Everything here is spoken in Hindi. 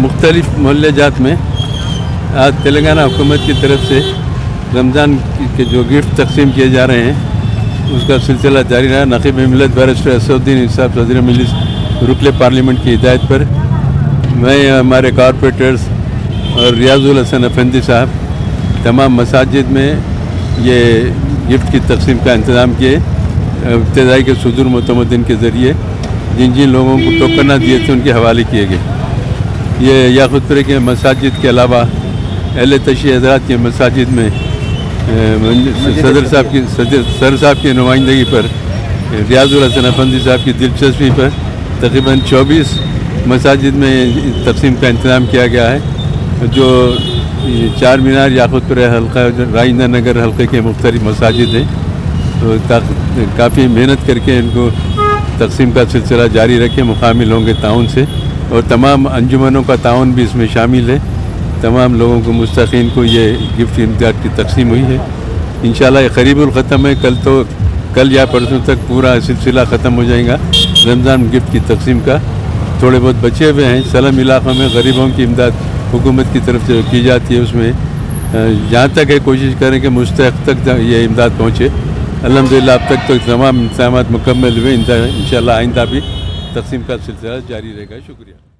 मुख्तलिफ़ मोहल्ले जात में आज तेलंगाना हुकूमत की तरफ़ से रमज़ान के जो गिफ्ट तकसीम किए जा रहे हैं, उसका सिलसिला जारी रहा। नकीब मिलत बैरिस्टर असदुद्दीन साहब सदर मिलिस रुकले पार्लियामेंट की हिदायत पर मैं, हमारे कॉरपोरेटर्स और रियाजुल हसन अफंदी साहब, तमाम मसाजिद में ये गिफ्ट की तकसीम का इंतज़ाम किए, इब्तदाई के सदूर मतमदिन के ज़रिए जिन जिन लोगों को टोकना दिए थे, उनके हवाले किए गए। ये याकुतपुरे के मसाजिद के अलावा अहल तशी हजरात के मसाजिद में सदर साहब की सदर सर साहब की नुमाइंदगी पर रियाजुल हसन अफंदी साहब की दिलचस्पी पर तकरीबन 24 मसाजिद में तकसीम का इंतज़ाम किया गया है जो चार मीनार याकुतपुर हल्का राइंदा नगर हल्के के मुख्तलिफ़ मसाजिद हैं। तो काफ़ी मेहनत करके इनको तकसीम का सिलसिला जारी रखे मुकामी लोगों के ताउन से। और तमाम अंजुमनों का ताउन भी इसमें शामिल है। तमाम लोगों को मुस्तकीन को ये गिफ्ट इमदाद की तकसीम हुई है। इन ये करीबुल ख़त्म है। कल तो कल या परसों तक पूरा सिलसिला ख़त्म हो जाएगा रमज़ान गिफ्ट की तकसीम का। थोड़े बहुत बचे हुए हैं। सलम इलाक़ों में गरीबों की इमदाद हुकूमत की तरफ़ से की जाती है उसमें। जहाँ तक है, कोशिश करें कि मुस्तक तक ये इमदाद पहुँचे। अलहमदिल्ला अब तक तो तमाम इंतज़ाम मुकम्मल हुए। इन आइंदा भी तकसीम का सिलसिला जारी रहेगा। शुक्रिया।